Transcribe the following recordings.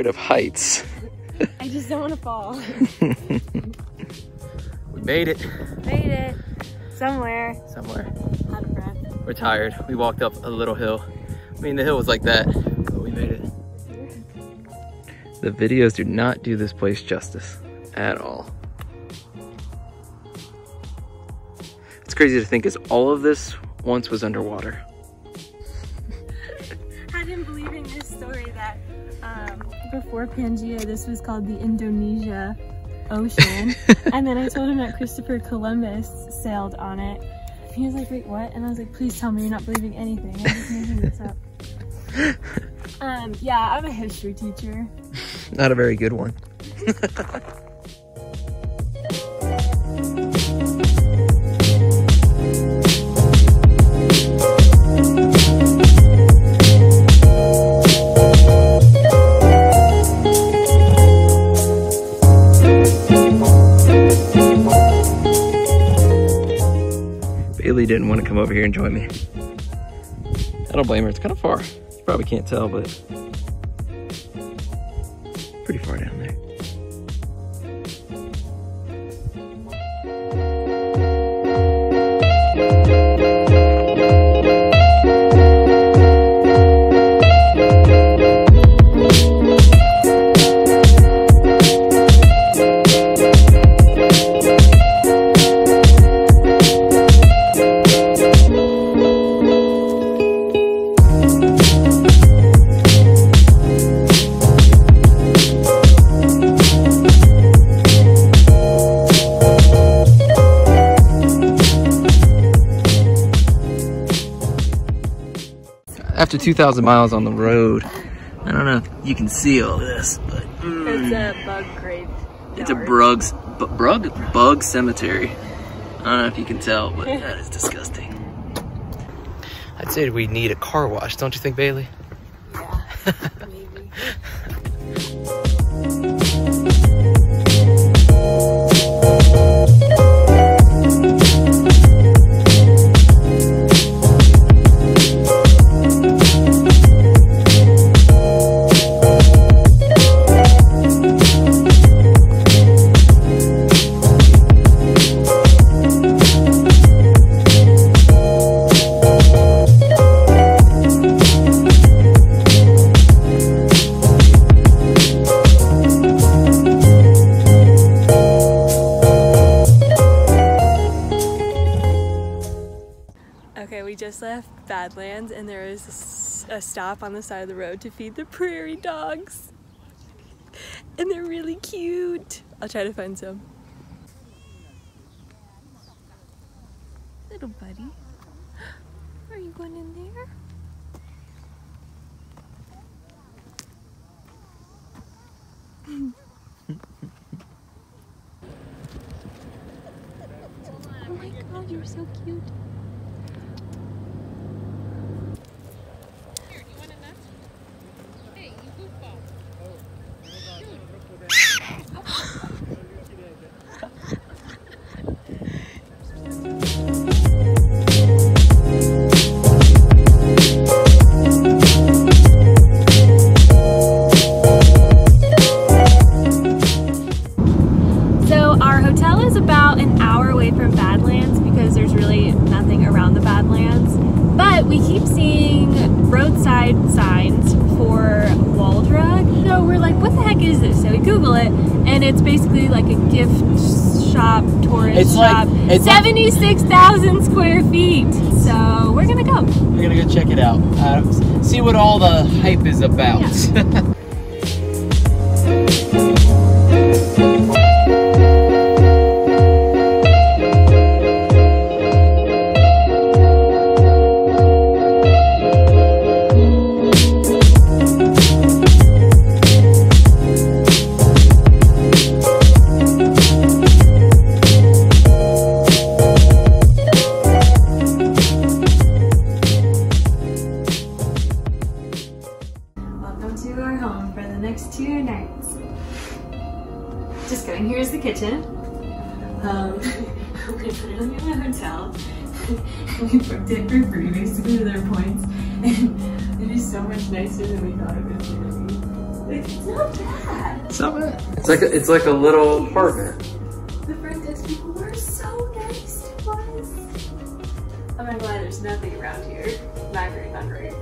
afraid of heights. I just don't want to fall. we made it. Made it. Somewhere. Somewhere. Out of breath. We're tired. We walked up a little hill. I mean, the hill was like that, but we made it. The videos do not do this place justice at all. It's crazy to think is all of this once was underwater. I didn't believe in this story that um, before Pangea, this was called the Indonesia Ocean. and then I told him that Christopher Columbus sailed on it. He was like, wait, what? And I was like, please tell me you're not believing anything. I'm just making this up. um, yeah, I'm a history teacher. Not a very good one. want to come over here and join me. I don't blame her. It's kind of far. You probably can't tell, but pretty far down After 2,000 miles on the road, I don't know if you can see all this, but mm, It's a bug grave. it's a brugs, bu- brug, bug cemetery. I don't know if you can tell, but that is disgusting. I'd say we need a car wash, don't you think, Baylee? Yeah, maybe. Badlands and there is a stop on the side of the road to feed the prairie dogs. And they're really cute. I'll try to find some. Little buddy. Are you going in there? oh my god, you're so cute. Keep seeing roadside signs for Wall Drug. So we're like, what the heck is this? So we Google it, and it's basically like a gift shop, tourist It's like- shop. it's like- 76,000 square feet. So we're gonna go. We're gonna go check it out. Uh, see what all the hype is about. Welcome Just kidding, here's the kitchen. Um, we put it in the hotel. we booked it for free basically with our points. And it is so much nicer than we thought it was going to be. It's not bad. It's not bad. It's like a, it's like a little apartment. The front desk people were so nice to us. I'm not glad there's nothing around here. Not great, not great.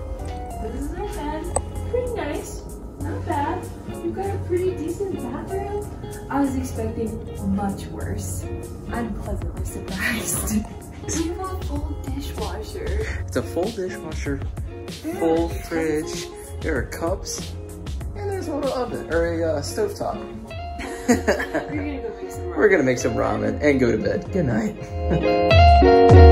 But this is not bad. Pretty nice. Not bad. You've got a pretty decent bathroom. I was expecting much worse. I'm pleasantly surprised. you have a full dishwasher. It's a full dishwasher, full fridge. There are cups, and there's a little oven or a uh, stovetop. We're gonna go make some We're gonna make some ramen and go to bed. Good night.